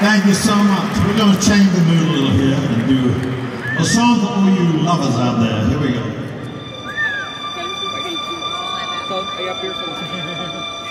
Thank you so much. We're going to change the mood a little here and do a song for all you lovers out there. Here we go. Thank you. Thank you. So, are you up here for the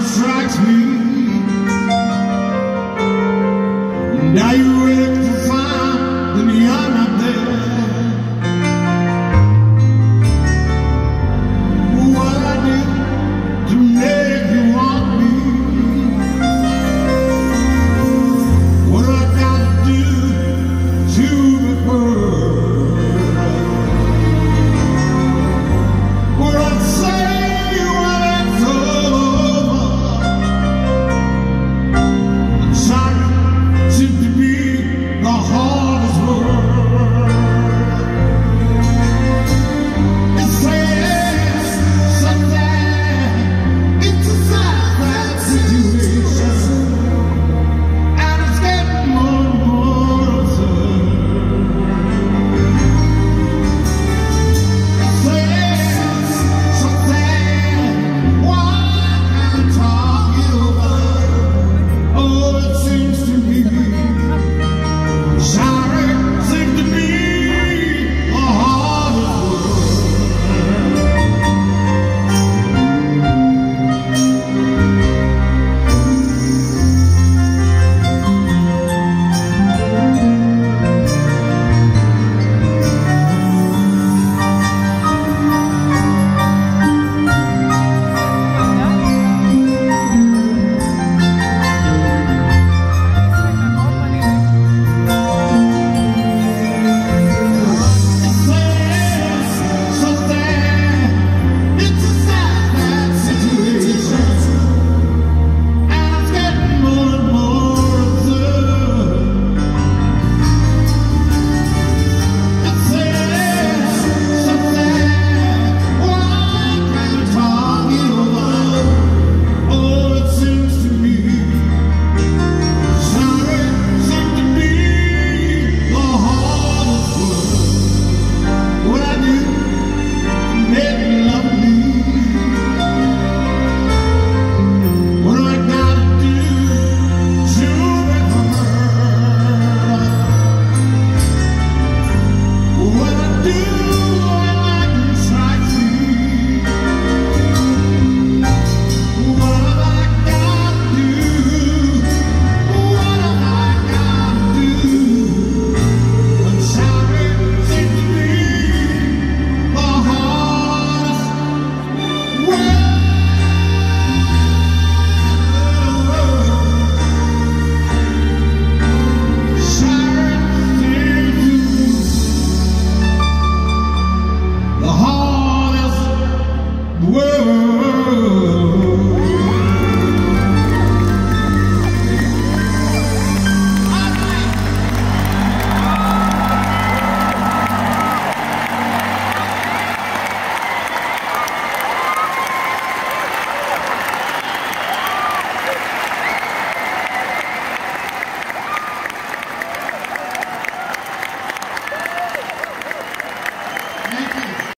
distract me.